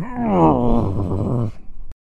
Oh.